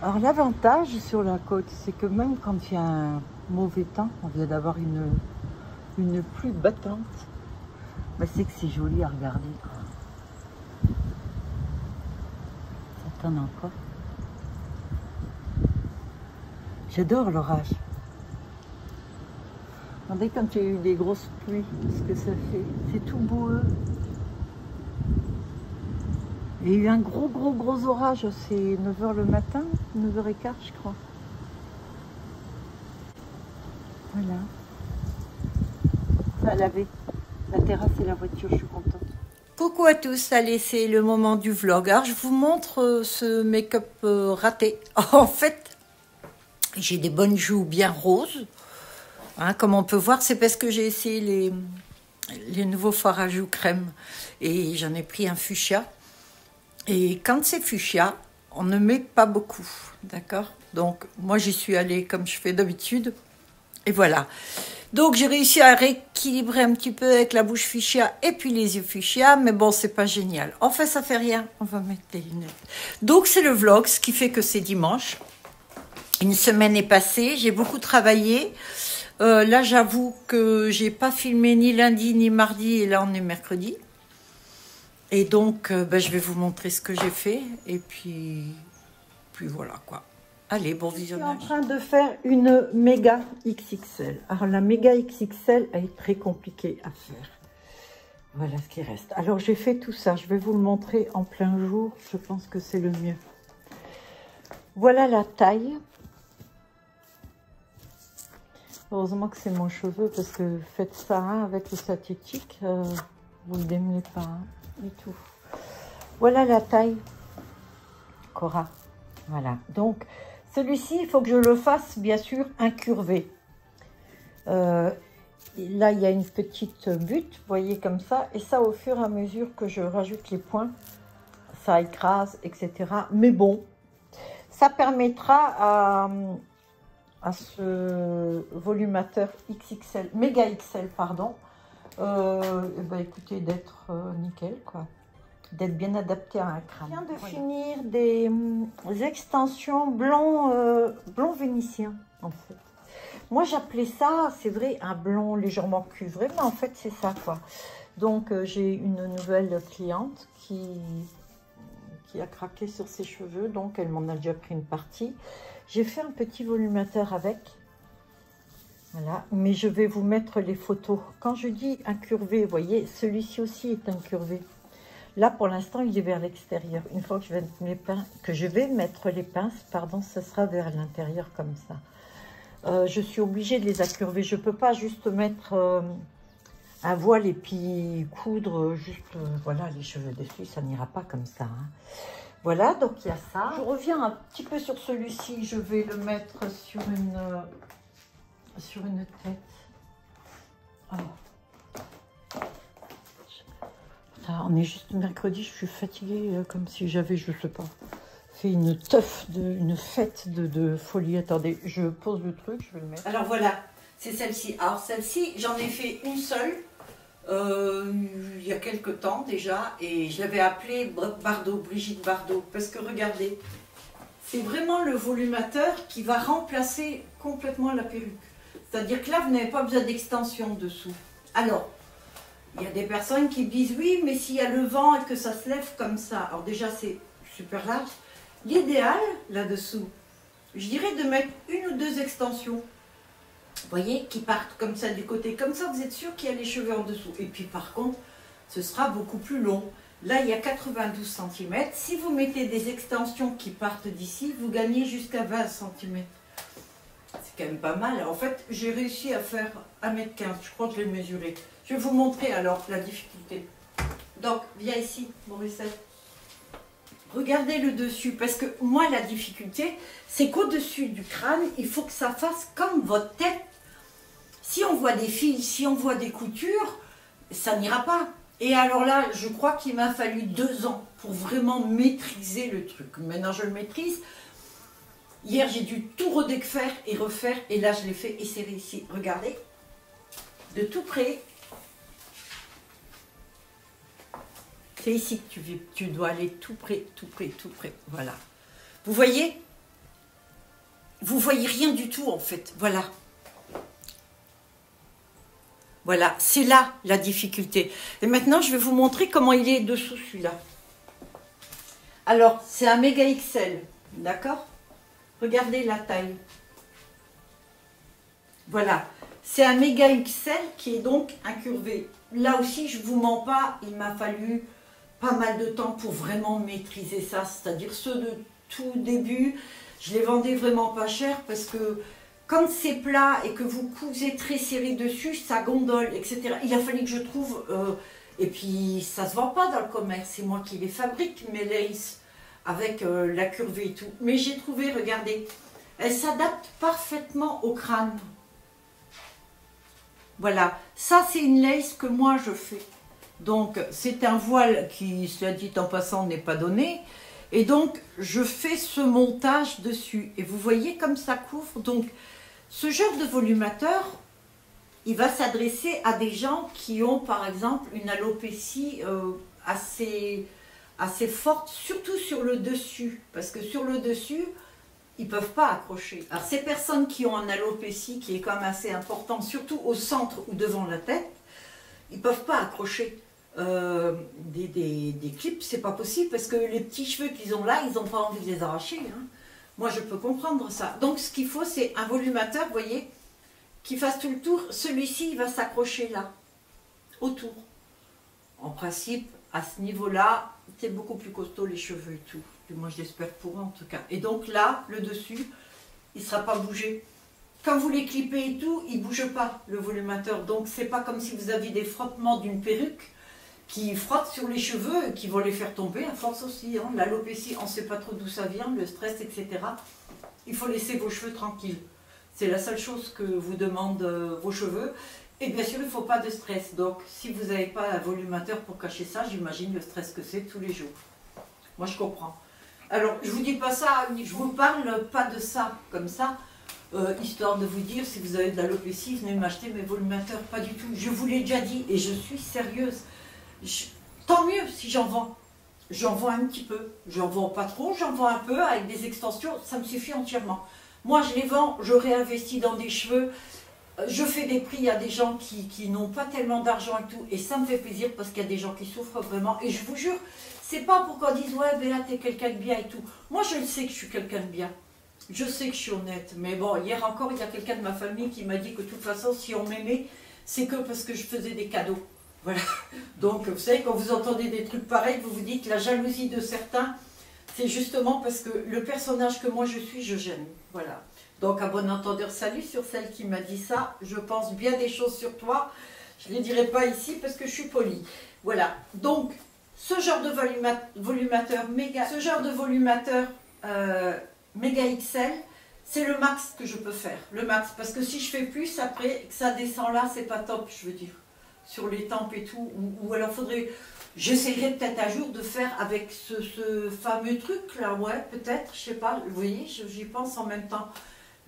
Alors l'avantage sur la côte, c'est que même quand il y a un mauvais temps, on vient d'avoir une, pluie battante, bah, c'est que c'est joli à regarder. Ça tonne encore? J'adore l'orage. Regardez quand il y a eu des grosses pluies, ce que ça fait. C'est tout boueux. Il y a eu un gros, gros, gros orage. C'est 9h le matin, 9h15, je crois. Voilà. Ça a lavé. La terrasse et la voiture, je suis contente. Coucou à tous, allez, c'est le moment du vlog. Alors, je vous montre euh, ce make-up euh, raté. En fait, j'ai des bonnes joues bien roses. Hein, comme on peut voir, c'est parce que j'ai essayé les, nouveaux fards à joues crème. Et j'en ai pris un fuchsia. Et quand c'est fuchsia, on ne met pas beaucoup. D'accord? Donc, moi, j'y suis allée comme je fais d'habitude. Et voilà. Donc, j'ai réussi à rééquilibrer un petit peu avec la bouche fuchsia et puis les yeux fuchsia. Mais bon, c'est pas génial. Enfin, ça fait rien. On va mettre des lunettes. Donc, c'est le vlog, ce qui fait que c'est dimanche. Une semaine est passée. J'ai beaucoup travaillé. Euh, là, j'avoue que j'ai pas filmé ni lundi ni mardi et là, on est mercredi. Et donc, euh, ben, je vais vous montrer ce que j'ai fait et puis, puis voilà quoi. Allez, bon visionnage. Je suis en train de faire une méga XXL. Alors, la méga XXL est très compliquée à faire. Voilà ce qui reste. Alors, j'ai fait tout ça. Je vais vous le montrer en plein jour. Je pense que c'est le mieux. Voilà la taille. Heureusement que c'est mon cheveu parce que faites ça hein, avec le synthétique, euh, vous ne le démenez pas hein, tout. Voilà la taille Cora. Voilà. Donc, celui-ci, il faut que je le fasse, bien sûr, incurvé. Euh, là, il y a une petite butte, voyez, comme ça. Et ça, au fur et à mesure que je rajoute les points, ça écrase, etc. Mais bon, ça permettra à à ce volumateur XXL, méga XL, pardon, euh, ben écoutez, d'être euh, nickel, quoi. D'être bien adapté à un crâne. Je viens de finir des, des, extensions blond, euh, vénitien, en fait. Moi, j'appelais ça, c'est vrai, un blond légèrement cuivré, mais en fait, c'est ça, quoi. Donc, euh, j'ai une nouvelle cliente qui, qui a craqué sur ses cheveux, donc elle m'en a déjà pris une partie. J'ai fait un petit volumateur avec. Voilà, mais je vais vous mettre les photos. Quand je dis incurvé, vous voyez, celui-ci aussi est incurvé. Là, pour l'instant, il est vers l'extérieur. Une fois que je, vais pinces, que je mettre les pinces, pardon, ce sera vers l'intérieur comme ça. Euh, je suis obligée de les incurver. Je ne peux pas juste mettre euh, un voile et puis coudre juste, euh, voilà, les cheveux dessus. Ça n'ira pas comme ça. Hein. Voilà, donc il y a ça. Je reviens un petit peu sur celui-ci. Je vais le mettre sur une, sur une tête. Oh. on est juste mercredi, je suis fatiguée euh, comme si j'avais, je sais pas, fait une teuf, de, une fête de, folie. Attendez, je pose le truc, je vais le mettre. Alors voilà, c'est celle-ci. Alors celle-ci, j'en ai fait une seule euh, il y a quelque temps déjà, et je l'avais appelée Bardot, Brigitte Bardot, parce que regardez, c'est vraiment le volumateur qui va remplacer complètement la perruque. C'est-à-dire que là, vous n'avez pas besoin d'extension dessous. Alors, il y a des personnes qui disent oui, mais s'il y a le vent et que ça se lève comme ça, alors déjà c'est super large. L'idéal là-dessous, je dirais de mettre une ou deux extensions voyez, qui partent comme ça du côté. Comme ça, vous êtes sûr qu'il y a les cheveux en dessous. Et puis par contre, ce sera beaucoup plus long. Là, il y a 92 cm. Si vous mettez des extensions qui partent d'ici, vous gagnez jusqu'à 20 cm. Quand même pas mal. En fait, j'ai réussi à faire 1m15. Je crois que je l'ai mesuré. Je vais vous montrer alors la difficulté. Donc, viens ici, Morissette. Regardez le dessus, parce que moi, la difficulté, c'est qu'au-dessus du crâne, il faut que ça fasse comme votre tête. Si on voit des fils, si on voit des coutures, ça n'ira pas. Et alors là, je crois qu'il m'a fallu deux ans pour vraiment maîtriser le truc. Maintenant, je le maîtrise. Hier, j'ai dû tout redéfaire et refaire, et là, je l'ai fait et c'est réussi. Regardez, de tout près, C'est ici que tu, tu dois aller tout près, tout près, tout près. Voilà. Vous voyez? Vous voyez rien du tout en fait. Voilà. Voilà, c'est là la difficulté. Et maintenant, je vais vous montrer comment il est dessous celui-là. Alors, c'est un méga XL, d'accord? Regardez la taille. Voilà, c'est un méga XL qui est donc incurvé. Là aussi, je ne vous mens pas, il m'a fallu pas mal de temps pour vraiment maîtriser ça. C'est-à-dire ceux de tout début, je les vendais vraiment pas cher parce que quand c'est plat et que vous cousez très serré dessus, ça gondole, etc. Il a fallu que je trouve... Euh, et puis, ça se vend pas dans le commerce. C'est moi qui les fabrique, mes laces, avec euh, la curvée et tout. Mais j'ai trouvé, regardez, elle s'adapte parfaitement au crâne. Voilà, ça c'est une lace que moi je fais. Donc c'est un voile qui, cela dit en passant, n'est pas donné. Et donc je fais ce montage dessus. Et vous voyez comme ça couvre. Donc ce genre de volumateur, il va s'adresser à des gens qui ont par exemple une alopécie euh, assez, assez forte, surtout sur le dessus. Parce que sur le dessus, ils ne peuvent pas accrocher. Alors ces personnes qui ont un alopécie qui est quand même assez important, surtout au centre ou devant la tête, ils ne peuvent pas accrocher euh, des, des, des, clips, c'est pas possible parce que les petits cheveux qu'ils ont là, ils n'ont pas envie de les arracher. Hein. Moi je peux comprendre ça. Donc ce qu'il faut c'est un volumateur, vous voyez, qui fasse tout le tour. Celui-ci il va s'accrocher là, autour. En principe, à ce niveau-là, c'est beaucoup plus costaud les cheveux et tout. Moi, je l'espère pour eux en tout cas. Et donc là, le dessus, il ne sera pas bougé. Quand vous les clippez et tout, il bouge pas, le volumateur. Donc, c'est pas comme si vous aviez des frottements d'une perruque qui frottent sur les cheveux et qui vont les faire tomber à force aussi. Hein. L'alopécie, on ne sait pas trop d'où ça vient, le stress, etc. Il faut laisser vos cheveux tranquilles. C'est la seule chose que vous demandent euh, vos cheveux. Et bien sûr, il ne faut pas de stress. Donc, si vous n'avez pas un volumateur pour cacher ça, j'imagine le stress que c'est tous les jours. Moi, je comprends. Alors, je vous dis pas ça, je vous parle pas de ça comme ça, euh, histoire de vous dire si vous avez de l'alopécie, venez m'acheter mes volumateurs, pas du tout. Je vous l'ai déjà dit et je suis sérieuse. tant mieux si j'en vends. J'en vends un petit peu. J'en vends pas trop, j'en vends un peu avec des extensions, ça me suffit entièrement. Moi, je les vends, je réinvestis dans des cheveux, je fais des prix à des gens qui, n'ont pas tellement d'argent et tout, et ça me fait plaisir parce qu'il y a des gens qui souffrent vraiment. Et je vous jure, c'est pas pour qu'on dise ouais Béla t'es quelqu'un de bien et tout. Moi je le sais que je suis quelqu'un de bien. Je sais que je suis honnête. Mais bon, hier encore, il y a quelqu'un de ma famille qui m'a dit que de toute façon, si on m'aimait, c'est que parce que je faisais des cadeaux. Voilà. Donc, vous savez, quand vous entendez des trucs pareils, vous vous dites la jalousie de certains, c'est justement parce que le personnage que moi je suis, je gêne. Voilà. Donc, à bon entendeur, salut sur celle qui m'a dit ça. Je pense bien des choses sur toi. Je ne les dirai pas ici parce que je suis polie. Voilà. Donc, ce genre de volumateur méga, ce genre de volumateur euh, méga XL, c'est le max que je peux faire, le max. Parce que si je fais plus, après, que ça descend là, c'est pas top, je veux dire. Sur les tempes et tout. Ou, alors faudrait, j'essaierai peut-être un jour de faire avec ce, fameux truc là, ouais, peut-être, je sais pas, vous voyez, j'y pense en même temps.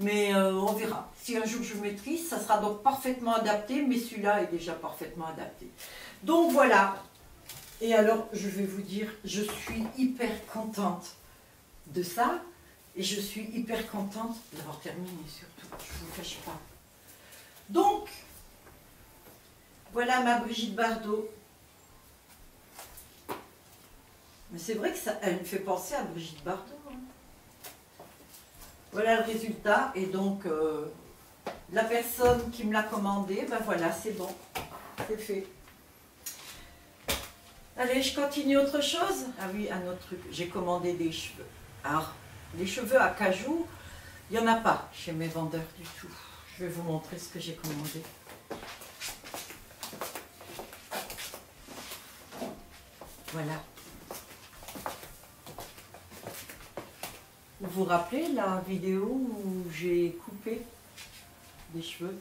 Mais euh, on verra. Si un jour je maîtrise, ça sera donc parfaitement adapté, mais celui-là est déjà parfaitement adapté. Donc voilà, et alors, je vais vous dire, je suis hyper contente de ça. Et je suis hyper contente d'avoir terminé surtout. Je ne vous cache pas. Donc, voilà ma Brigitte Bardot. Mais c'est vrai que ça, elle me fait penser à Brigitte Bardot. Hein. Voilà le résultat. Et donc, euh, la personne qui me l'a commandé, ben voilà, c'est bon. C'est fait. Allez, je continue autre chose Ah oui, un autre truc. J'ai commandé des cheveux. Alors, les cheveux à cajou, il n'y en a pas chez mes vendeurs du tout. Je vais vous montrer ce que j'ai commandé. Voilà. Vous vous rappelez la vidéo où j'ai coupé des cheveux?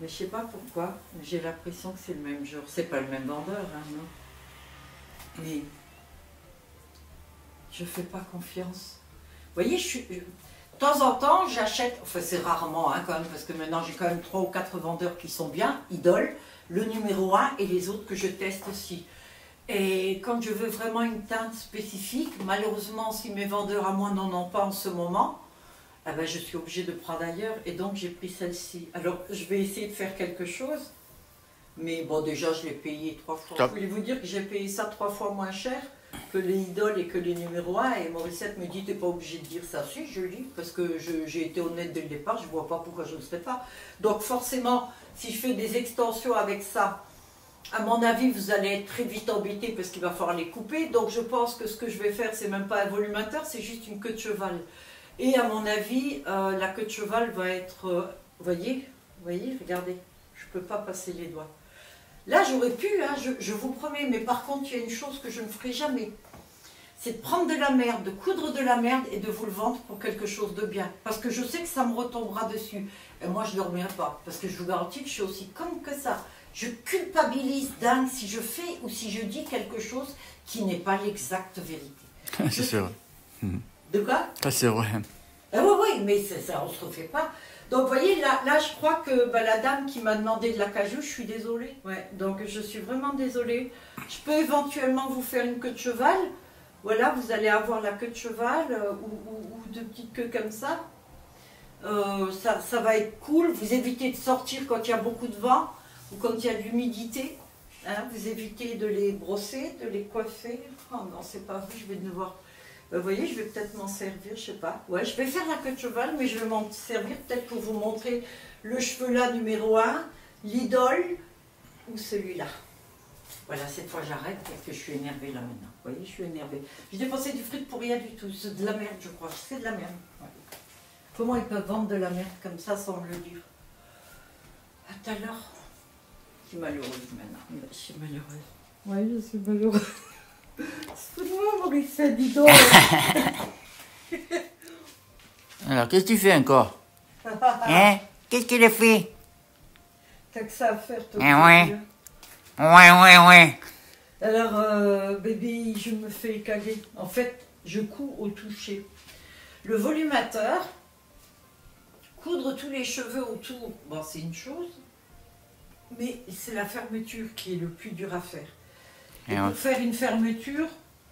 Mais je sais pas pourquoi, j'ai l'impression que c'est le même jour. C'est pas le même vendeur, hein, non? Mais je fais pas confiance. Vous voyez, je suis, de temps en temps, j'achète, enfin c'est rarement hein, quand même, parce que maintenant j'ai quand même trois ou quatre vendeurs qui sont bien, idoles, le numéro un et les autres que je teste aussi. Et quand je veux vraiment une teinte spécifique, malheureusement, si mes vendeurs à moi n'en ont pas en ce moment, ah ben, je suis obligée de prendre ailleurs et donc j'ai pris celle-ci. Alors je vais essayer de faire quelque chose, mais bon déjà je l'ai payé trois fois. Je voulais vous dire que j'ai payé ça trois fois moins cher que les idoles et que les numéros 1 et Morissette me dit t'es pas obligé de dire ça. Si je le dis parce que j'ai été honnête dès le départ, je vois pas pourquoi je ne le ferais pas. Donc forcément, si je fais des extensions avec ça, à mon avis, vous allez être très vite embêté parce qu'il va falloir les couper. Donc je pense que ce que je vais faire, c'est même pas un volumateur, c'est juste une queue de cheval. Et à mon avis, euh, la queue de cheval va être... Euh, voyez voyez Regardez, je ne peux pas passer les doigts. Là, j'aurais pu, hein, je, vous promets, mais par contre, il y a une chose que je ne ferai jamais. C'est de prendre de la merde, de coudre de la merde et de vous le vendre pour quelque chose de bien. Parce que je sais que ça me retombera dessus. Et moi, je ne dormirai pas. Parce que je vous garantis que je suis aussi comme que ça. Je culpabilise dingue si je fais ou si je dis quelque chose qui n'est pas l'exacte vérité. C'est sûr. De quoi? Ça, c'est vrai. Ah oui, oui, mais ça, on ne se refait pas. Donc, vous voyez, là, là je crois que bah, la dame qui m'a demandé de la cajou, je suis désolée. Ouais, donc, je suis vraiment désolée. Je peux éventuellement vous faire une queue de cheval. Voilà, vous allez avoir la queue de cheval euh, ou, ou, de petites queues comme ça. Euh, ça. Ça va être cool. Vous évitez de sortir quand il y a beaucoup de vent ou quand il y a de l'humidité. Hein. vous évitez de les brosser, de les coiffer. Oh non, c'est pas vrai, je vais devoir vous voyez, je vais peut-être m'en servir, je sais pas. Ouais, je vais faire la queue de cheval, mais je vais m'en servir peut-être pour vous montrer le cheveu là numéro 1, l'idole ou celui-là. Voilà, cette fois j'arrête parce que je suis énervée là maintenant. Vous voyez, je suis énervée. J'ai dépensé du fric pour rien du tout. C'est de la merde, je crois. C'est de la merde. Comment ils peuvent vendre de la merde comme ça sans le dire? À tout à l'heure. Je suis malheureuse maintenant. Je suis malheureuse. Oui, je suis malheureuse. C'est moi, Maurice, dis donc. Alors, qu'est-ce que tu fais encore? Hein? Qu'est-ce qu'il a fait? T'as que ça à faire, toi. Eh ouais. Ouais, ouais, ouais. Alors, euh, bébé, je me fais caguer. En fait, je couds au toucher. Le volumateur, coudre tous les cheveux autour, bon, c'est une chose, mais c'est la fermeture qui est le plus dur à faire. Et, pour faire une fermeture,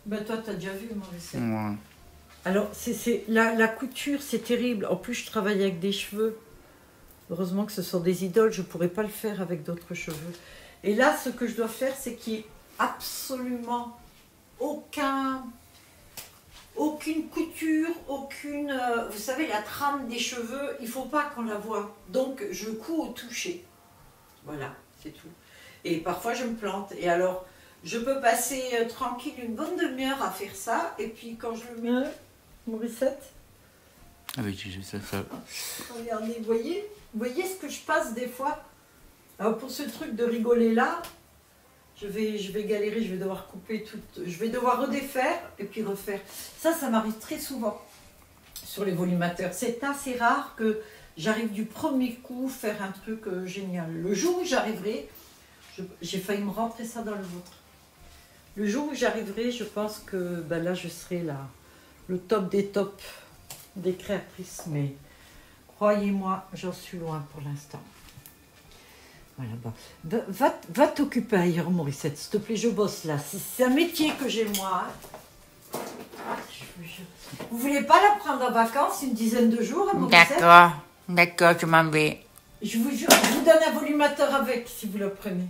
ben toi, tu as déjà vu, Maurice. Ouais. Alors, c'est, la, la couture, c'est terrible. En plus, je travaille avec des cheveux. Heureusement que ce sont des idoles, je ne pourrais pas le faire avec d'autres cheveux. Et là, ce que je dois faire, c'est qu'il n'y ait absolument aucun, aucune couture, aucune... Euh, vous savez, la trame des cheveux, il ne faut pas qu'on la voie. Donc, je couds au toucher. Voilà, c'est tout. Et parfois, je me plante. Et alors, je peux passer euh, tranquille une bonne demi-heure à faire ça, et puis quand je le mets, Morissette. Ah oui, ça, ça. Regardez, vous voyez, voyez ce que je passe des fois? Alors pour ce truc de rigoler là, je vais, je vais galérer, je vais devoir couper tout, je vais devoir redéfaire et puis refaire. Ça, ça m'arrive très souvent sur les volumateurs. C'est assez rare que j'arrive du premier coup faire un truc euh, génial. Le jour où j'arriverai, j'ai failli me rentrer ça dans le ventre. Le jour où j'arriverai, je pense que ben là, je serai là, le top des tops des créatrices. Mais croyez-moi, j'en suis loin pour l'instant. Voilà. Va, va, t'occuper ailleurs, Mauricette, s'il te plaît, je bosse là. C'est un métier que j'ai moi. Vous voulez pas la prendre en vacances une dizaine de jours, hein, D'accord, d'accord, je m'en vais. Je vous jure, je vous donne un volumateur avec, si vous le prenez.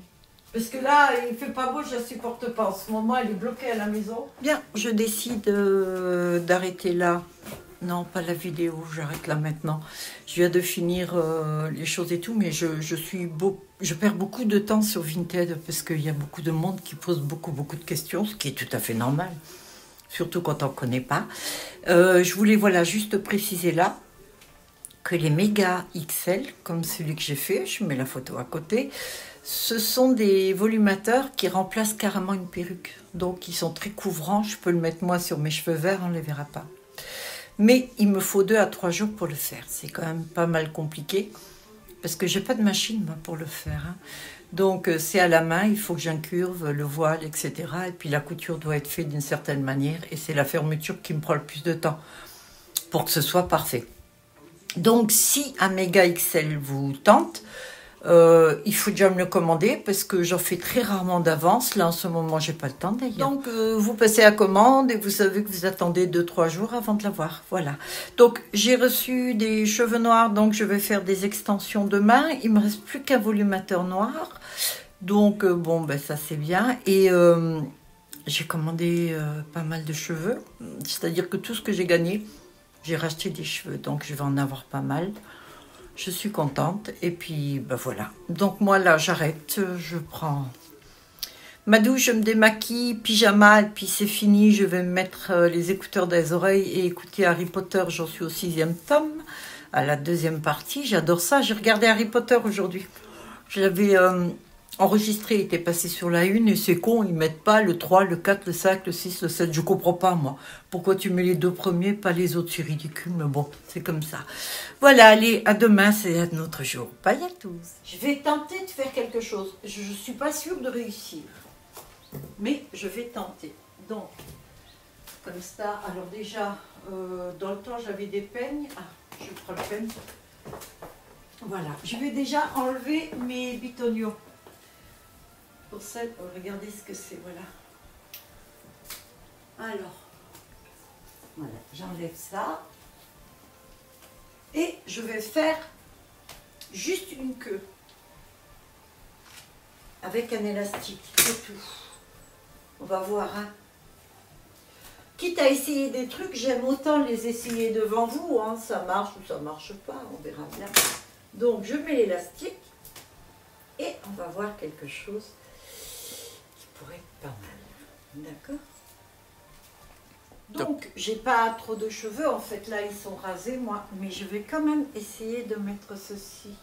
Parce que là, il fait pas beau, je ne la supporte pas. En ce moment, elle est bloquée à la maison. Bien, je décide euh, d'arrêter là. Non, pas la vidéo, j'arrête là maintenant. Je viens de finir euh, les choses et tout, mais je, suis beau, je perds beaucoup de temps sur Vinted parce qu'il y a beaucoup de monde qui pose beaucoup, beaucoup de questions, ce qui est tout à fait normal, surtout quand on ne connaît pas. Euh, je voulais voilà, juste préciser là que les méga XL, comme celui que j'ai fait, je mets la photo à côté, ce sont des volumateurs qui remplacent carrément une perruque. Donc ils sont très couvrants. Je peux le mettre moi sur mes cheveux verts, on ne les verra pas. Mais il me faut deux à trois jours pour le faire. C'est quand même pas mal compliqué parce que j'ai pas de machine pour le faire. Hein. Donc euh, c'est à la main, il faut que j'incurve le voile, etc. Et puis la couture doit être faite d'une certaine manière et c'est la fermeture qui me prend le plus de temps pour que ce soit parfait. Donc si un méga XL vous tente, Euh, il faut déjà me le commander parce que j'en fais très rarement d'avance. Là, en ce moment, j'ai pas le temps d'ailleurs. Donc, euh, vous passez à commande et vous savez que vous attendez 2-3 jours avant de l'avoir. Voilà. Donc, j'ai reçu des cheveux noirs, donc je vais faire des extensions demain. Il me reste plus qu'un volumateur noir. Donc, euh, bon, ben ça c'est bien. Et j'ai commandé pas mal de cheveux. C'est-à-dire que tout ce que j'ai gagné, j'ai racheté des cheveux. Donc, je vais en avoir pas mal. Je suis contente. Et puis, ben voilà. Donc moi, là, j'arrête. Je prends ma douche, je me démaquille, pyjama, et puis c'est fini. Je vais me mettre euh, les écouteurs les oreilles et écouter Harry Potter. J'en suis au sixième tome, à la deuxième partie. J'adore ça. J'ai regardé Harry Potter aujourd'hui. J'avais... Euh, enregistré était passé sur la une et c'est con, ils mettent pas le 3, le 4, le 5, le 6, le 7. Je comprends pas, moi. Pourquoi tu mets les deux premiers, pas les autres C'est ridicule, mais bon, c'est comme ça. Voilà, allez, à demain, c'est un autre jour. Bye à tous. Je vais tenter de faire quelque chose. Je ne suis pas sûre de réussir. Mais je vais tenter. Donc, comme ça, alors déjà, euh, dans le temps, j'avais des peignes. Ah, je prends le peigne. Voilà, je vais déjà enlever mes bitoniaux pour regardez ce que c'est, voilà. Alors, voilà, j'enlève ça. Et je vais faire juste une queue. Avec un élastique, c'est tout. On va voir, hein. Quitte à essayer des trucs, j'aime autant les essayer devant vous. Hein. Ça marche ou ça marche pas, on verra bien. Donc, je mets l'élastique et on va voir quelque chose pas mal. D'accord donc, j'ai pas trop de cheveux, en fait, là, ils sont rasés, moi. Mais je vais quand même essayer de mettre ceci.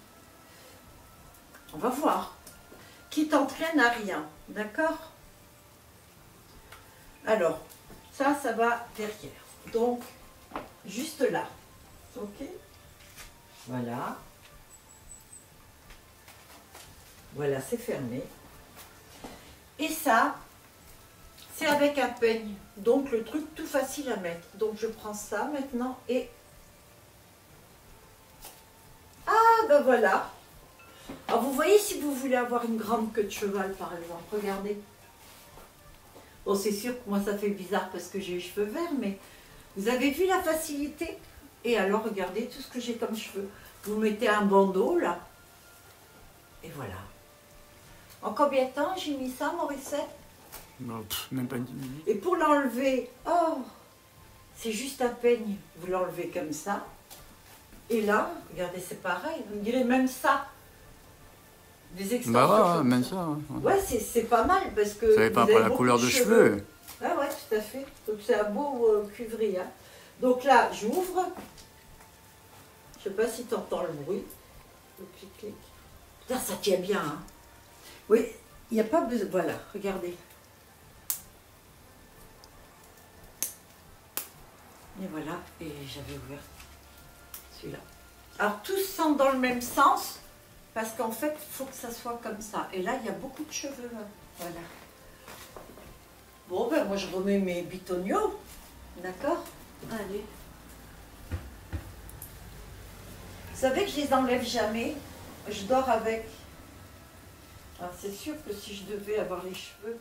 On va voir. Qui t'entraîne à rien, d'accord? Alors, ça, ça va derrière. Donc, juste là. Ok? Voilà. Voilà, c'est fermé. Et ça, c'est avec un peigne. Donc le truc tout facile à mettre. Donc je prends ça maintenant et... Ah ben voilà. Alors vous voyez si vous voulez avoir une grande queue de cheval par exemple. Regardez. Bon c'est sûr que moi ça fait bizarre parce que j'ai les cheveux verts. Mais vous avez vu la facilité? Et alors regardez tout ce que j'ai comme cheveux. Vous mettez un bandeau là. Et voilà. En combien de temps j'ai mis ça, Morissette Non, même pas une minute. Et pour l'enlever, oh, c'est juste un peigne. Vous l'enlevez comme ça. Et là, regardez, c'est pareil. Vous me direz même ça. Des extensions. Bah ouais, même ça. Ouais, c'est pas mal parce que. Ça savez pas pour la couleur de cheveux. Ah ouais, tout à fait. Donc c'est un beau euh. Hein. Donc là, j'ouvre. Je sais pas si tu entends le bruit. Le clic-clic. Là, ça tient bien. Hein. Oui, il n'y a pas besoin. Voilà, regardez. Et voilà, et j'avais ouvert celui-là. Alors tous sont dans le même sens, parce qu'en fait, il faut que ça soit comme ça. Et là, il y a beaucoup de cheveux. Voilà. Bon, ben moi, je remets mes bitoniaux. D'accord? Allez. Vous savez que je les enlève jamais. Je dors avec. Alors c'est sûr que si je devais avoir les cheveux...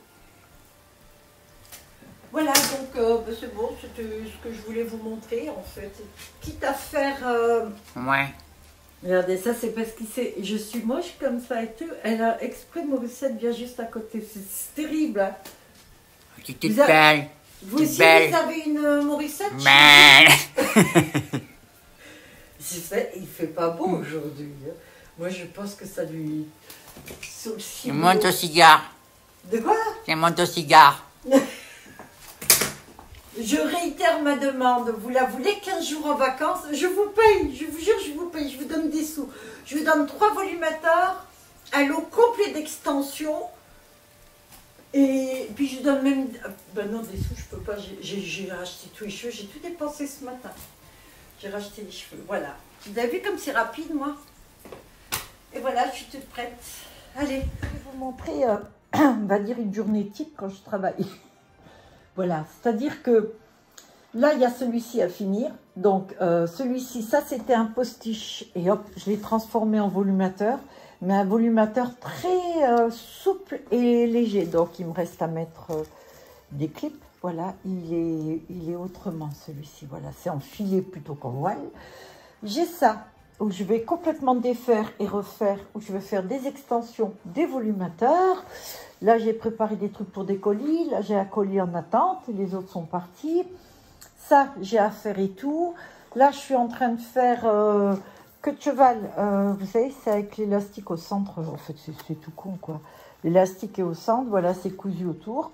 Voilà, donc euh, ben, c'est bon, c'était ce que je voulais vous montrer en fait. Quitte à faire... Euh, ouais. Regardez, ça c'est parce que je suis moche comme ça et tout. Elle a exprès Morissette bien juste à côté. C'est terrible. Hein. Tu es belle. Vous aussi, vous avez une euh, Morissette Il fait pas beau aujourd'hui. Hein. Moi, je pense que ça lui c'est monte au cigare. De quoi? C'est monte au cigare. je réitère ma demande. Vous la voulez 15 jours en vacances? Je vous paye, je vous jure, je vous paye. Je vous donne des sous. Je vous donne trois volumateurs, un lot complet d'extension. Et puis je vous donne même... Ben non, des sous, je peux pas. J'ai racheté tous les cheveux. J'ai tout dépensé ce matin. J'ai racheté les cheveux. Voilà. Vous avez vu comme c'est rapide, moi? Et voilà, je suis toute prête. Allez, je vais vous montrer, euh, on va dire, une journée type quand je travaille. Voilà, c'est-à-dire que Là, il y a celui-ci à finir. Donc, euh, celui-ci, ça, c'était un postiche. Et hop, je l'ai transformé en volumateur. Mais un volumateur très euh, souple et léger. Donc, il me reste à mettre euh, des clips. Voilà, il est, il est autrement, celui-ci. Voilà, c'est en filet plutôt qu'en voile. J'ai ça, où je vais complètement défaire et refaire, où je vais faire des extensions des volumateurs. Là, j'ai préparé des trucs pour des colis. Là, j'ai un colis en attente. Les autres sont partis. Ça, j'ai à faire et tout. Là, je suis en train de faire euh, que de cheval. Euh, vous savez, c'est avec l'élastique au centre. En fait, c'est tout con, quoi. L'élastique est au centre. Voilà, c'est cousu autour.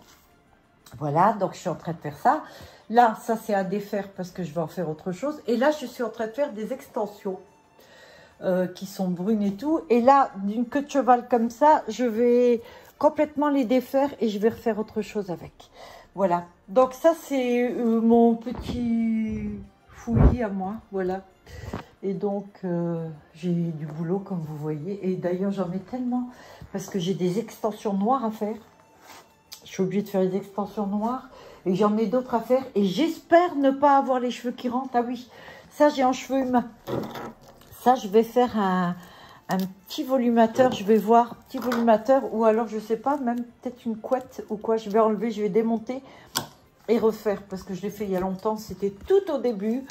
Voilà, donc je suis en train de faire ça. Là, ça, c'est à défaire parce que je vais en faire autre chose. Et là, je suis en train de faire des extensions. Euh, qui sont brunes et tout. Et là, d'une queue de cheval comme ça, je vais complètement les défaire et je vais refaire autre chose avec. Voilà. Donc ça, c'est euh, mon petit fouillis à moi. Voilà. Et donc, euh, j'ai du boulot, comme vous voyez. Et d'ailleurs, j'en ai tellement, parce que j'ai des extensions noires à faire. Je suis obligée de faire des extensions noires. Et j'en ai d'autres à faire. Et j'espère ne pas avoir les cheveux qui rentrent. Ah oui, ça, j'ai en cheveux humains. Ça, je vais faire un, petit volumateur. Je vais voir, petit volumateur. Ou alors, je sais pas, même peut-être une couette ou quoi. Je vais enlever, je vais démonter et refaire. Parce que je l'ai fait il y a longtemps. C'était tout au début.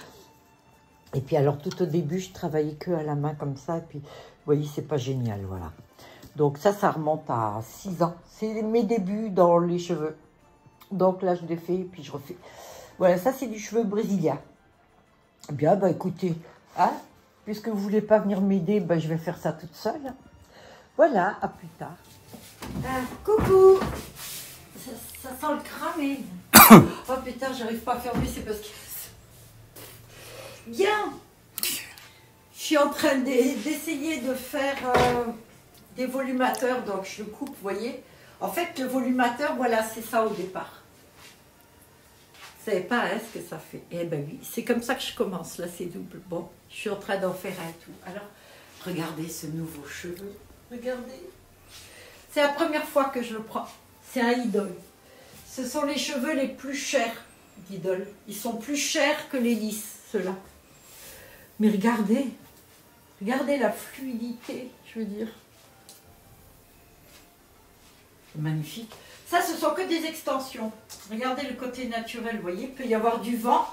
Et puis, alors, tout au début, je travaillais que à la main comme ça. Et puis, vous voyez, c'est pas génial, voilà. Donc, ça, ça remonte à 6 ans. C'est mes débuts dans les cheveux. Donc, là, je l'ai fait et puis je refais. Voilà, ça, c'est du cheveu brésilien. Bien, bah, écoutez, hein Puisque vous ne voulez pas venir m'aider, ben, je vais faire ça toute seule. Voilà, à plus tard. Ah, coucou ça, sent le cramé. oh putain, j'arrive pas à fermer, c'est parce que... Bien Je suis en train d'essayer de, faire euh, des volumateurs, donc je coupe, vous voyez. En fait, le volumateur, voilà, c'est ça au départ savez pas hein, ce que ça fait. Eh ben oui, c'est comme ça que je commence. Là, c'est double. Bon, je suis en train d'en faire un tout. Alors, regardez ce nouveau cheveu. Regardez. C'est la première fois que je le prends. C'est un idole. Ce sont les cheveux les plus chers d'idole. Ils sont plus chers que les lisses, ceux-là. Mais regardez. Regardez la fluidité, je veux dire. Magnifique. Ça, ce sont que des extensions. Regardez le côté naturel, vous voyez, il peut y avoir du vent.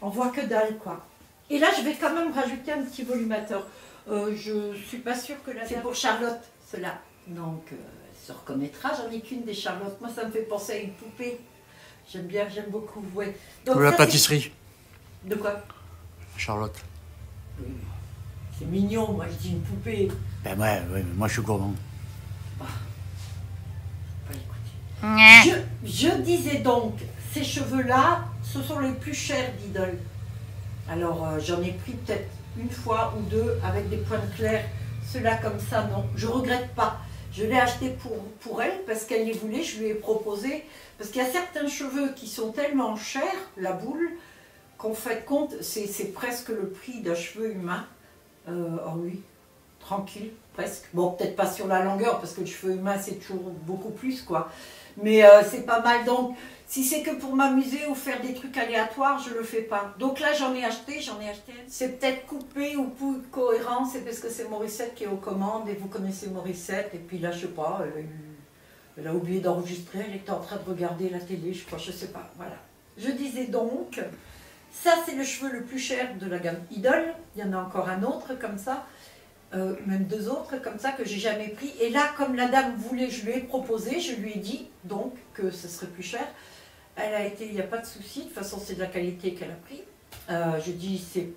On voit que dalle, quoi. Et là, je vais quand même rajouter un petit volumateur. Euh, je suis pas sûre que là... C'est pour Charlotte, cela. Donc, euh, elle se reconnaîtra. J'en ai qu'une des Charlottes. Moi, ça me fait penser à une poupée. J'aime bien, j'aime beaucoup. Ouais. Donc, la pâtisserie. De quoi? Charlotte. Oui. C'est mignon, moi je dis une poupée. Ben ouais, ouais moi je suis gourmand. Je, disais donc, ces cheveux-là, ce sont les plus chers d'Idol. Alors, euh, j'en ai pris peut-être une fois ou deux avec des pointes claires. Ceux-là comme ça, non. Je regrette pas. Je l'ai acheté pour, pour elle parce qu'elle les voulait. Je lui ai proposé. Parce qu'il y a certains cheveux qui sont tellement chers, la boule, qu'en fait compte, c'est presque le prix d'un cheveu humain. Euh, oh oui, tranquille, presque. Bon, peut-être pas sur la longueur parce que le cheveu humain, c'est toujours beaucoup plus, quoi. Mais euh, c'est pas mal. Donc, si c'est que pour m'amuser ou faire des trucs aléatoires, je le fais pas. Donc là, j'en ai acheté, j'en ai acheté. C'est peut-être coupé ou plus cohérent, c'est parce que c'est Morissette qui est aux commandes et vous connaissez Morissette. Et puis là, je sais pas, elle a, oublié d'enregistrer, elle était en train de regarder la télé, je crois, je sais pas. Voilà. Je disais donc, ça c'est le cheveu le plus cher de la gamme Idol. Il y en a encore un autre comme ça. Euh, même deux autres comme ça que j'ai jamais pris. Et là, comme la dame voulait, je lui ai proposé, je lui ai dit donc que ce serait plus cher. Elle a été, il n'y a pas de souci, de toute façon c'est de la qualité qu'elle a pris. Euh, je dis c'est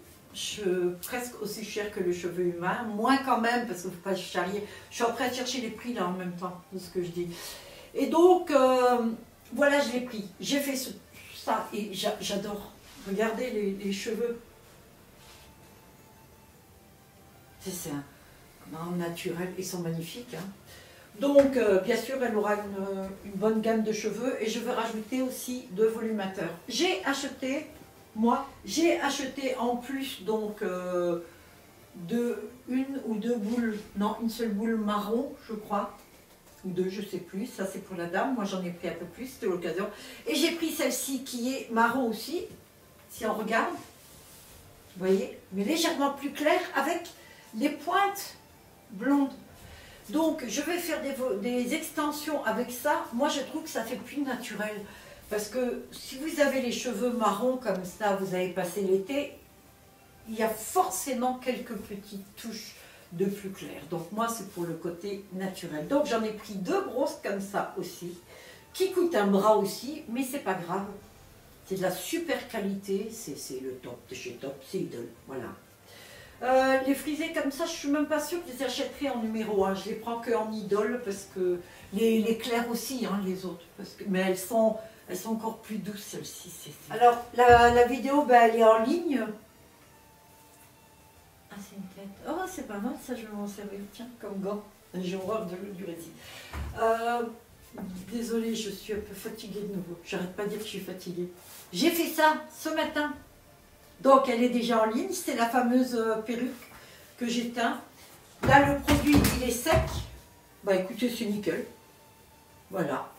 presque aussi cher que le cheveu humain, moins quand même parce faut pas charrier. Je suis en train de chercher les prix là en même temps de ce que je dis. Et donc euh, voilà, je l'ai pris. J'ai fait ça et j'adore. Regardez les, les cheveux C'est un naturel, ils sont magnifiques. Hein. Donc, euh, bien sûr, elle aura une, bonne gamme de cheveux et je vais rajouter aussi deux volumateurs. J'ai acheté, moi, j'ai acheté en plus donc euh, une ou deux boules, non, une seule boule marron, je crois, ou deux, je sais plus. Ça, c'est pour la dame. Moi, j'en ai pris un peu plus, c'était l'occasion. Et j'ai pris celle-ci qui est marron aussi. si on regarde, vous voyez, mais légèrement plus clair avec les pointes blondes. Donc, je vais faire des, extensions avec ça. Moi, je trouve que ça fait plus naturel. Parce que si vous avez les cheveux marrons comme ça, vous avez passé l'été, il y a forcément quelques petites touches de plus clair. Donc, moi, c'est pour le côté naturel. Donc, j'en ai pris deux grosses comme ça aussi, qui coûtent un bras aussi, mais c'est pas grave. C'est de la super qualité, c'est le top de chez Top, c'est voilà. Euh, les frisés comme ça, je suis même pas sûre que je les achèterai en numéro 1. Je les prends que en idole parce que les, les clairs aussi, hein, les autres. Parce que, mais elles sont, elles sont encore plus douces celles-ci. Alors la, la vidéo, ben, elle est en ligne. Ah c'est une tête. Oh c'est pas mal ça, je vais m'en servir. Tiens, comme gant. J'ai horreur de, du résil. Euh, désolée, je suis un peu fatiguée de nouveau. J'arrête pas de dire que je suis fatiguée. J'ai fait ça ce matin. Donc elle est déjà en ligne, c'est la fameuse euh, perruque que j'éteins. Là le produit il est sec. Bah écoutez c'est nickel. Voilà.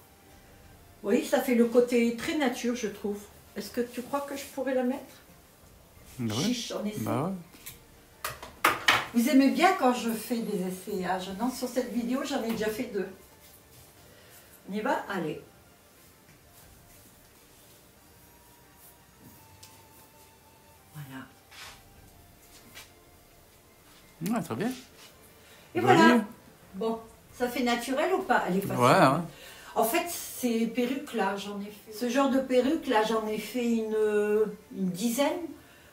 Oui, ça fait le côté très nature je trouve. Est-ce que tu crois que je pourrais la mettre? Bah ouais. Chiche, on essaie. Bah ouais. Vous aimez bien quand je fais des essayages, non? Sur cette vidéo j'en ai déjà fait deux. On y va? Allez. Ouais, très bien. Et voilà. Bon, ça fait naturel ou pas Elle est facile. Ouais. En fait, ces perruques-là, j'en ai fait. Ce genre de perruque-là, j'en ai fait une, une dizaine.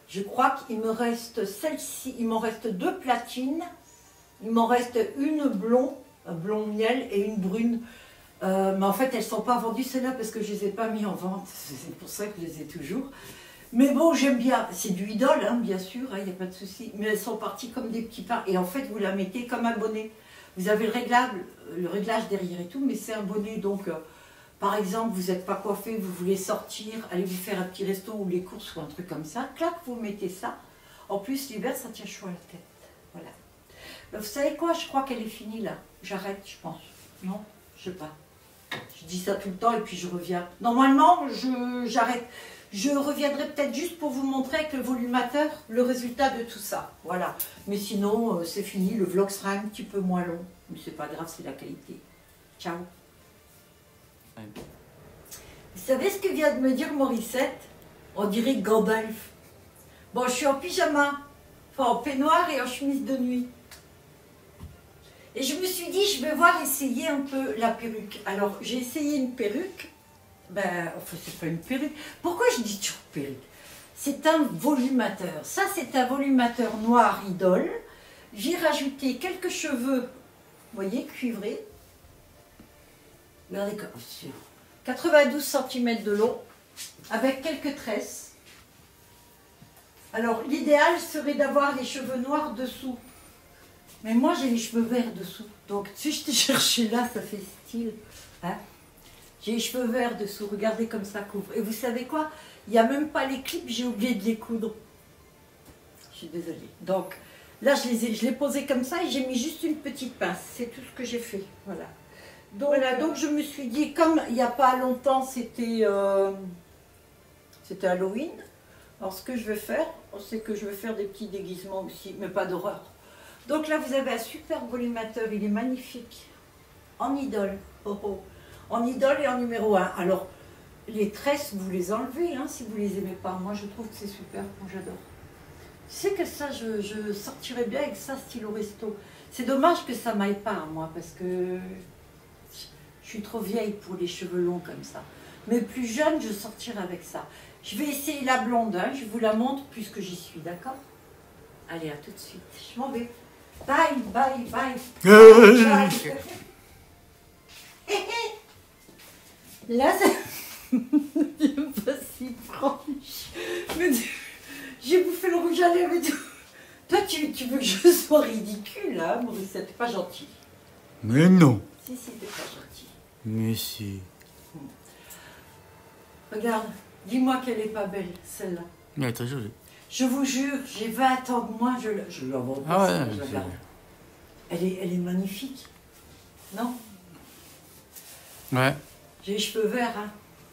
Je crois qu'il me reste celle-ci, il m'en reste deux platines. Il m'en reste une blond, un blond miel et une brune. Euh, mais en fait, elles ne sont pas vendues celles-là parce que je ne les ai pas mis en vente. C'est pour ça que je les ai toujours. Mais bon, j'aime bien. C'est du idole, hein, bien sûr, il n'y a pas de souci. Mais elles sont parties comme des petits pains. Et en fait, vous la mettez comme un bonnet. Vous avez le réglage, le réglage derrière et tout, mais c'est un bonnet. Donc, euh, par exemple, vous n'êtes pas coiffé, vous voulez sortir, aller vous faire un petit resto ou les courses ou un truc comme ça. Clac, vous mettez ça. En plus, l'hiver, ça tient chaud à la tête. Voilà. Vous savez quoi? Je crois qu'elle est finie là. J'arrête, je pense. Non? Je sais pas. Je dis ça tout le temps et puis je reviens. Normalement, j'arrête. Je reviendrai peut-être juste pour vous montrer avec le volumateur le résultat de tout ça. Voilà. Mais sinon, euh, c'est fini. Le vlog sera un petit peu moins long. Mais c'est pas grave, c'est la qualité. Ciao. Vous savez ce que vient de me dire Morissette? On dirait Gandalf. Bon, je suis en pyjama, enfin en peignoir et en chemise de nuit. Et je me suis dit, je vais voir essayer un peu la perruque. Alors, j'ai essayé une perruque. Ben, enfin, c'est pas une perruque. Pourquoi je dis toujours perruque C'est un volumateur. Ça, c'est un volumateur noir idole. J'ai rajouté quelques cheveux, vous voyez, cuivrés. Regardez comme c'est 92 cm de long, avec quelques tresses. Alors, l'idéal serait d'avoir les cheveux noirs dessous. Mais moi, j'ai les cheveux verts dessous. Donc, si je t'ai cherché là, ça fait style. Hein j'ai les cheveux verts dessous. Regardez comme ça couvre. Et vous savez quoi? Il n'y a même pas les clips, j'ai oublié de les coudre. Je suis désolée. Donc, là, je les ai, je l'ai posé comme ça et j'ai mis juste une petite pince. C'est tout ce que j'ai fait. Voilà. Donc, voilà, donc je me suis dit, comme il n'y a pas longtemps, c'était euh, c'était Halloween. Alors, ce que je vais faire, c'est que je vais faire des petits déguisements aussi, mais pas d'horreur. Donc là, vous avez un super volumateur, il est magnifique. En idole. Oh, oh. En idole et en numéro 1. Alors, les tresses, vous les enlevez hein, si vous les aimez pas. Moi, je trouve que c'est super. Moi, j'adore. Tu que ça, je, je sortirais bien avec ça, style au resto. C'est dommage que ça m'aille pas, moi, parce que je suis trop vieille pour les cheveux longs comme ça. Mais plus jeune, je sortirai avec ça. Je vais essayer la blonde, hein, je vous la montre puisque j'y suis, d'accord? Allez, à tout de suite. Je m'en vais. Bye, bye, bye. Bye. Là, c'est pas si franche. Mais j'ai bouffé le rouge à lèvres et tout. Toi, tu, tu veux que je sois ridicule, hein, Maurice T'es pas gentil. Mais non. Si, si, t'es pas gentil. Mais si. Regarde, dis-moi qu'elle est pas belle, celle-là. Mais elle est très jolie. Je vous jure, j'ai 20 ans de moins, je, la- je la vois Ah pas, ouais, je la c'est- garde. Elle est, elle est magnifique. Non? Ouais. J'ai les cheveux verts, hein,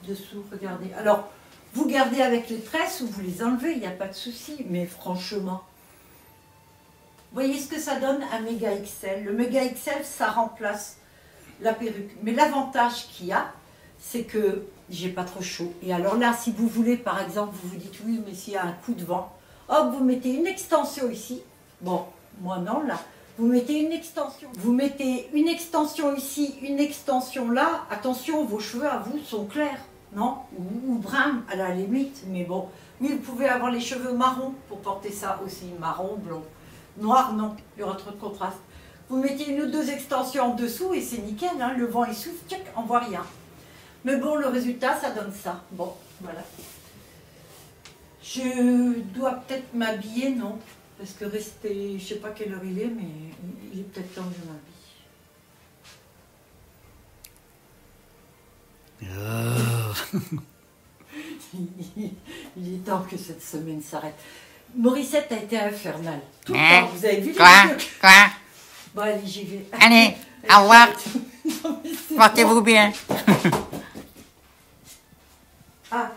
dessous, regardez. Alors, Vous gardez avec les tresses ou vous les enlevez, il n'y a pas de souci. Mais franchement, voyez ce que ça donne un méga XL. Le méga XL, ça remplace la perruque. Mais l'avantage qu'il y a, c'est que j'ai pas trop chaud. Et alors là, si vous voulez, par exemple, vous vous dites oui, mais s'il y a un coup de vent, hop, vous mettez une extension ici. Bon, moi non, là. Vous mettez une extension. Vous mettez une extension ici, une extension là. Attention, vos cheveux à vous sont clairs non? Ou, brun à la limite, mais bon. Oui, vous pouvez avoir les cheveux marron pour porter ça aussi, marron, blond. Noir, non, il y aura trop de contraste. Vous mettez une ou deux extensions en dessous et c'est nickel, hein, le vent il souffle, tchac, on voit rien. Mais bon, le résultat, ça donne ça. Bon, voilà. Je dois peut-être m'habiller, non? Parce que rester, je sais pas quelle heure il est, mais il est peut-être temps que je m'habille. Il est temps que cette semaine s'arrête. Morissette a été infernale. Tout le hein? temps, vous avez vu Quoi Quoi Bon, allez, j'y vais. Allez, au revoir. Portez-vous bien. ah,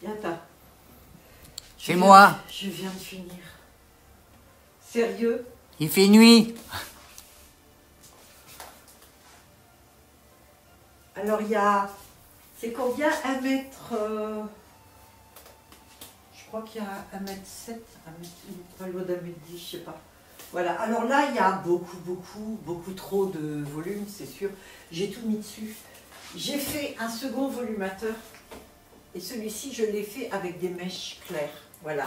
Yata. C'est moi. Je viens de finir. Sérieux Il fait nuit. Alors, il y a c'est combien Un mètre. Euh, je crois qu'il y a un mètre 7, un mètre, pas loin d'un mètre 10, je sais pas. Voilà, alors là, il y a beaucoup, beaucoup, beaucoup trop de volume, c'est sûr. J'ai tout mis dessus. J'ai fait un second volumateur. Et celui-ci, je l'ai fait avec des mèches claires. Voilà.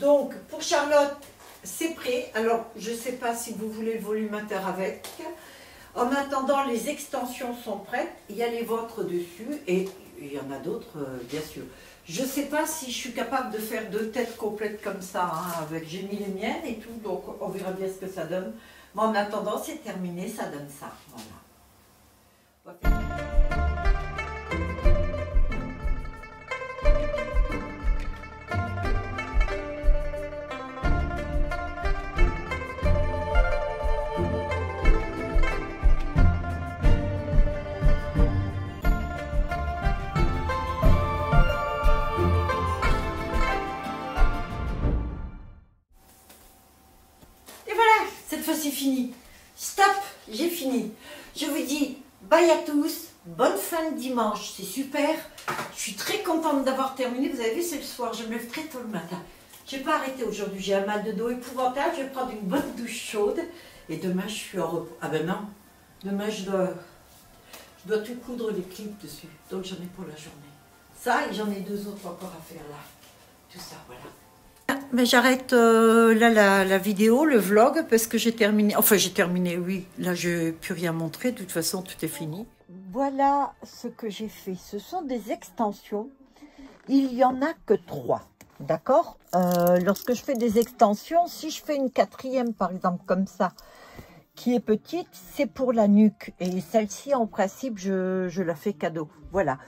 Donc, pour Charlotte, c'est prêt. Alors, je ne sais pas si vous voulez le volumateur avec. En attendant, les extensions sont prêtes. Il y a les vôtres dessus et il y en a d'autres, euh, bien sûr. Je ne sais pas si je suis capable de faire deux têtes complètes comme ça. Hein, avec J'ai mis les miennes et tout, donc on verra bien ce que ça donne. Mais en attendant, c'est terminé, ça donne ça. Voilà. Bonne fin de dimanche, c'est super. Je suis très contente d'avoir terminé. Vous avez vu, c'est le soir, je me lève très tôt le matin. Je n'ai pas arrêté aujourd'hui, j'ai un mal de dos épouvantable. Je vais prendre une bonne douche chaude. Et demain, je suis en repos. Ah ben non, demain, je dois, je dois tout coudre les clips dessus. Donc, j'en ai pour la journée. Ça, et j'en ai deux autres encore à faire là. Tout ça, voilà. Mais j'arrête euh, là la, vidéo, le vlog, parce que j'ai terminé. Enfin, j'ai terminé, oui. Là, je n'ai plus rien montrer. De toute façon, tout est fini. Voilà ce que j'ai fait. Ce sont des extensions. Il n'y en a que trois. D'accord? Euh, Lorsque je fais des extensions, si je fais une quatrième, par exemple, comme ça, qui est petite, c'est pour la nuque. Et celle-ci, en principe, je, la fais cadeau. Voilà.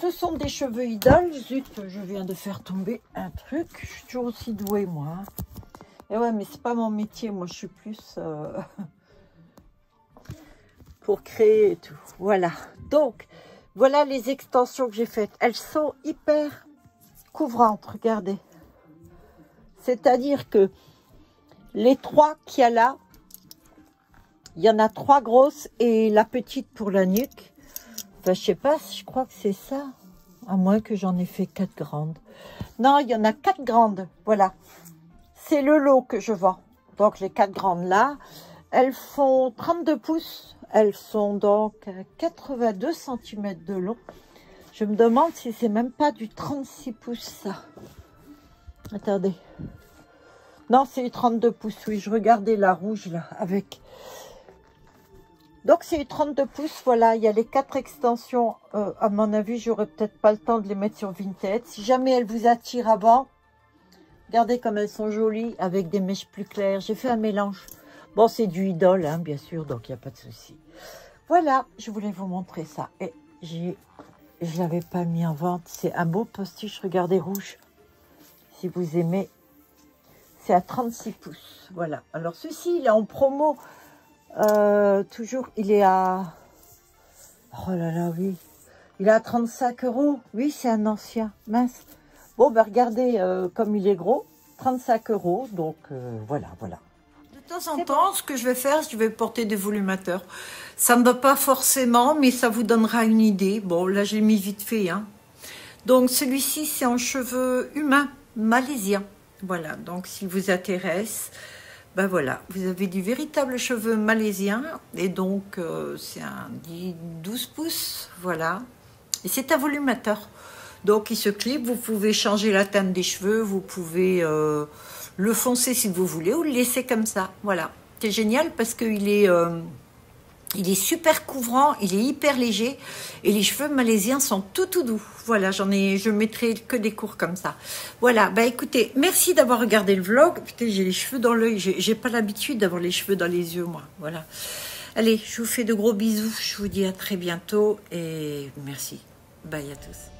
Ce sont des cheveux idoles. Zut, je viens de faire tomber un truc. Je suis toujours aussi douée, moi. Hein. Et ouais, mais c'est pas mon métier. Moi, je suis plus euh, pour créer et tout. Voilà. Donc, voilà les extensions que j'ai faites. Elles sont hyper couvrantes. Regardez. C'est-à-dire que les trois qu'il y a là, il y en a trois grosses et la petite pour la nuque. Enfin, je sais pas, je crois que c'est ça. À moins que j'en ai fait quatre grandes. Non, il y en a quatre grandes. Voilà. C'est le lot que je vends. Donc, les quatre grandes là, elles font 32 pouces. Elles sont donc 82 cm de long. Je me demande si c'est même pas du 36 pouces ça. Attendez. Non, c'est 32 pouces, oui. Je regardais la rouge là, avec donc, c'est 32 pouces. Voilà, il y a les quatre extensions. Euh, à mon avis, j'aurais peut-être pas le temps de les mettre sur Vinted. Si jamais elles vous attirent avant, regardez comme elles sont jolies avec des mèches plus claires. J'ai fait un mélange. Bon, c'est du idole, hein, bien sûr, donc il n'y a pas de souci. Voilà, je voulais vous montrer ça. Et j'ai, je ne l'avais pas mis en vente. C'est un beau postiche, regardez, rouge. Si vous aimez, c'est à 36 pouces. Voilà. Alors, ceci, il est en promo euh, toujours, il est à... Oh là là, oui. Il est à 35 euros. Oui, c'est un ancien. Mince. Bon, ben regardez euh, comme il est gros. 35 euros. Donc euh, voilà, voilà. De temps en temps, ce que je vais faire, je vais porter des volumateurs. Ça ne va pas forcément, mais ça vous donnera une idée. Bon, là, j'ai mis vite fait. Hein. Donc, celui-ci, c'est en cheveux humains malaisiens. Voilà, donc s'il vous intéresse, ben voilà, vous avez du véritable cheveux malaisien. Et donc, euh, c'est un 10, 12 pouces, voilà. Et c'est un volumateur. Donc, il se clip. Vous pouvez changer la teinte des cheveux. Vous pouvez euh, le foncer si vous voulez ou le laisser comme ça. Voilà. C'est génial parce qu'il est... Euh, il est super couvrant, il est hyper léger et les cheveux malaisiens sont tout tout doux. Voilà, j'en ai, je mettrai que des cours comme ça. Voilà, bah écoutez, merci d'avoir regardé le vlog. Putain, j'ai les cheveux dans l'œil, j'ai pas l'habitude d'avoir les cheveux dans les yeux moi. Voilà. Allez, je vous fais de gros bisous, je vous dis à très bientôt et merci. Bye à tous.